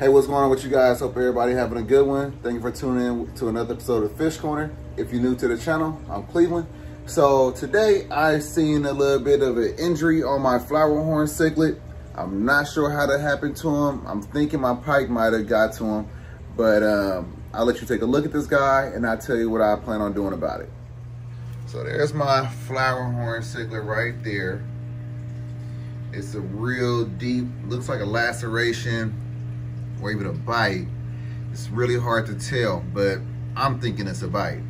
Hey, what's going on with you guys? Hope everybody having a good one. Thank you for tuning in to another episode of Fish Corner. If you're new to the channel, I'm Cleveland. So today I seen a little bit of an injury on my flower horn cichlid. I'm not sure how that happened to him. I'm thinking my pike might have got to him, but um, I'll let you take a look at this guy and I'll tell you what I plan on doing about it. So there's my flower horn cichlid right there. It's a real deep, looks like a laceration or even a bite. It's really hard to tell, but I'm thinking it's a bite.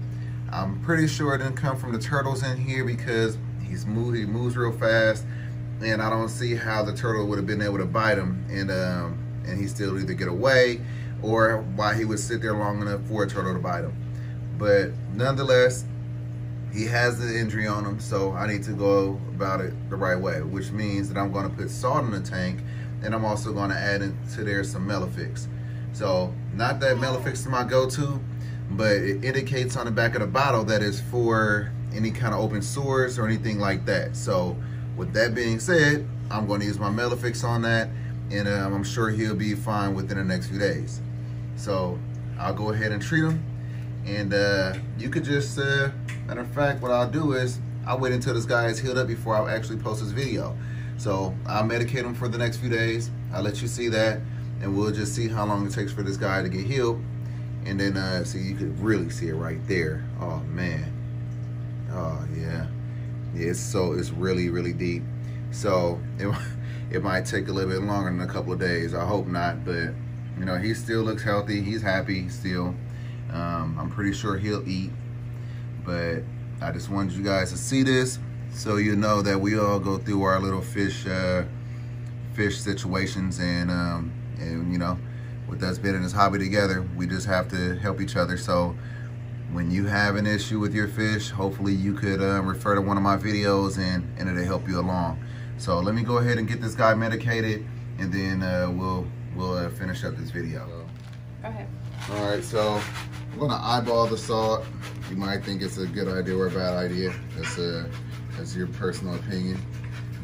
I'm pretty sure it didn't come from the turtles in here because he's move, he moves real fast and I don't see how the turtle would have been able to bite him and um, and he still either get away or why he would sit there long enough for a turtle to bite him. But nonetheless, he has the injury on him, so I need to go about it the right way, which means that I'm going to put salt in the tank, and I'm also going to add into there some Melafix. So, not that Melafix is my go-to, but it indicates on the back of the bottle that it's for any kind of open sores or anything like that. So, with that being said, I'm going to use my Melafix on that, and um, I'm sure he'll be fine within the next few days. So, I'll go ahead and treat him, and uh, you could just... Uh, Matter of fact, what I'll do is I'll wait until this guy is healed up before I actually post this video. So I'll medicate him for the next few days. I'll let you see that and we'll just see how long it takes for this guy to get healed. And then uh, see, you could really see it right there. Oh man. Oh yeah. yeah it's so, it's really, really deep. So it, it might take a little bit longer than a couple of days. I hope not, but you know, he still looks healthy. He's happy still. Um, I'm pretty sure he'll eat but I just wanted you guys to see this so you know that we all go through our little fish uh, fish situations and um, and you know with us being in this hobby together we just have to help each other. So when you have an issue with your fish hopefully you could uh, refer to one of my videos and, and it'll help you along. So let me go ahead and get this guy medicated and then uh, we'll we'll uh, finish up this video. Go ahead. All right so I'm gonna eyeball the salt. You might think it's a good idea or a bad idea. That's a that's your personal opinion.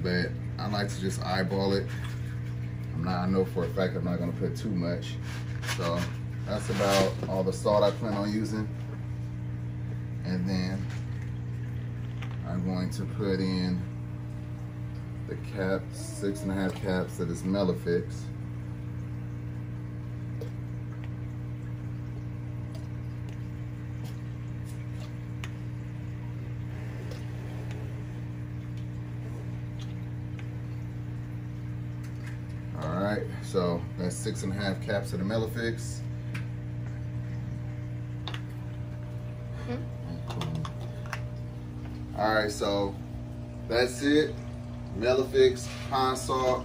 But I like to just eyeball it. I'm not I know for a fact I'm not gonna put too much. So that's about all the salt I plan on using. And then I'm going to put in the caps, six and a half caps of this Melafix. So that's six and a half caps of the Melafix. Mm -hmm. All right, so that's it. Melafix, pond salt,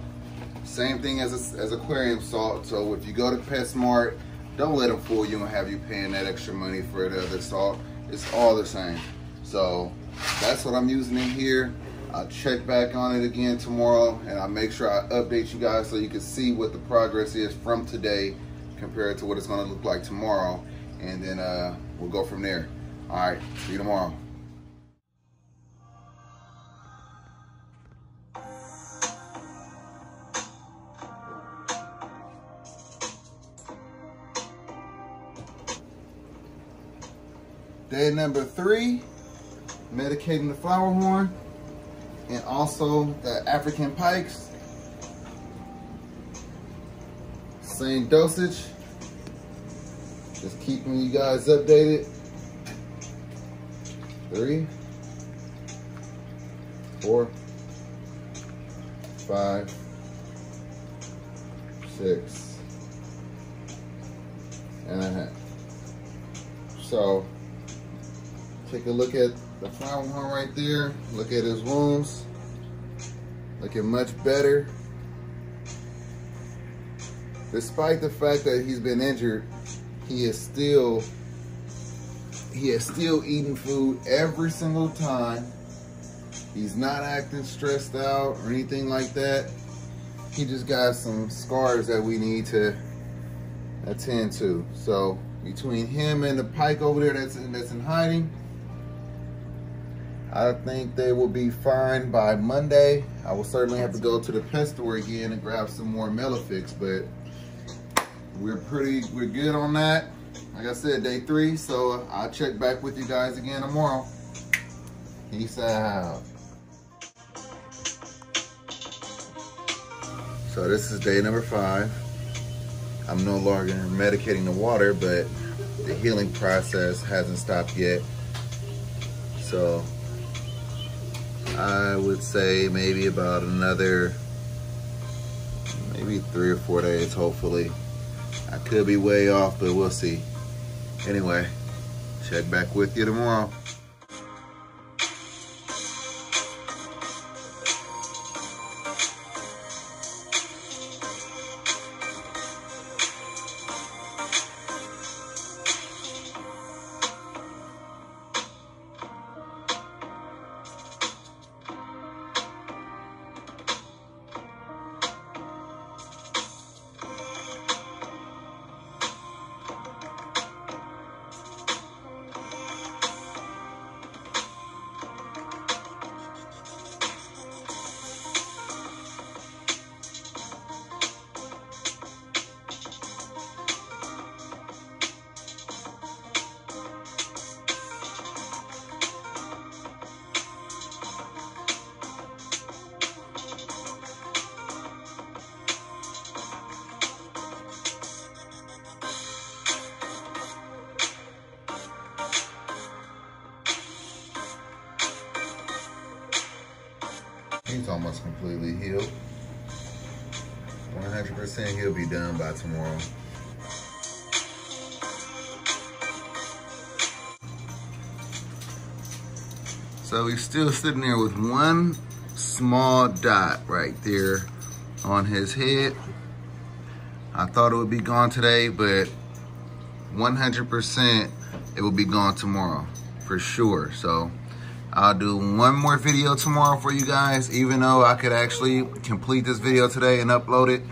same thing as, a, as aquarium salt. So if you go to PetSmart, don't let them fool you and have you paying that extra money for the other salt. It's all the same. So that's what I'm using in here. I'll check back on it again tomorrow and I'll make sure I update you guys so you can see what the progress is from today compared to what it's gonna look like tomorrow. And then uh, we'll go from there. All right, see you tomorrow. Day number three, medicating the flower horn and also the African pikes. Same dosage. Just keeping you guys updated. Three, four, five, six, and a half. So, take a look at the flower one right there. Look at his wounds. Looking much better. Despite the fact that he's been injured, he is still he is still eating food every single time. He's not acting stressed out or anything like that. He just got some scars that we need to attend to. So between him and the pike over there that's in, that's in hiding, I think they will be fine by Monday. I will certainly have to go to the pet store again and grab some more Melafix, but we're pretty, we're good on that. Like I said, day three. So I'll check back with you guys again tomorrow. Peace out. So this is day number five. I'm no longer medicating the water, but the healing process hasn't stopped yet. So I would say maybe about another, maybe three or four days, hopefully. I could be way off, but we'll see. Anyway, check back with you tomorrow. Almost completely healed. 100% he'll be done by tomorrow. So he's still sitting there with one small dot right there on his head. I thought it would be gone today, but 100% it will be gone tomorrow for sure. So I'll do one more video tomorrow for you guys, even though I could actually complete this video today and upload it.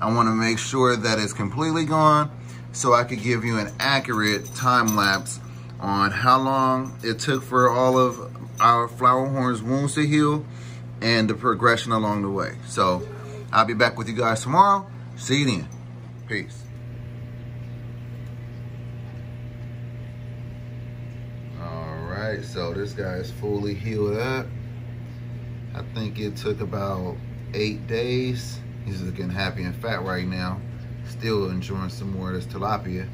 I wanna make sure that it's completely gone so I could give you an accurate time lapse on how long it took for all of our flower horn's wounds to heal and the progression along the way. So I'll be back with you guys tomorrow. See you then. Peace. Right, so this guy is fully healed up. I think it took about eight days. He's looking happy and fat right now. Still enjoying some more of this tilapia.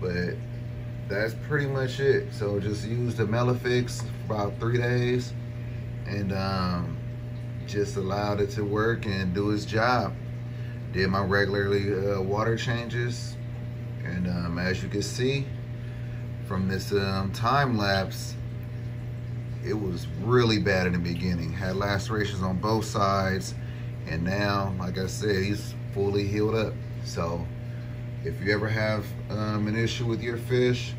But that's pretty much it. So just use the Melafix for about three days and um, just allowed it to work and do its job. Did my regularly uh, water changes. And um, as you can see, from this um, time lapse, it was really bad in the beginning. Had lacerations on both sides. And now, like I said, he's fully healed up. So if you ever have um, an issue with your fish,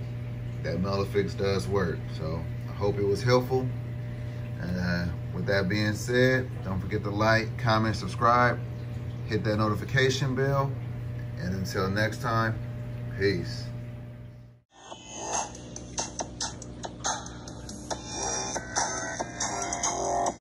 that Melafix does work. So I hope it was helpful. Uh, with that being said, don't forget to like, comment, subscribe, hit that notification bell. And until next time, peace.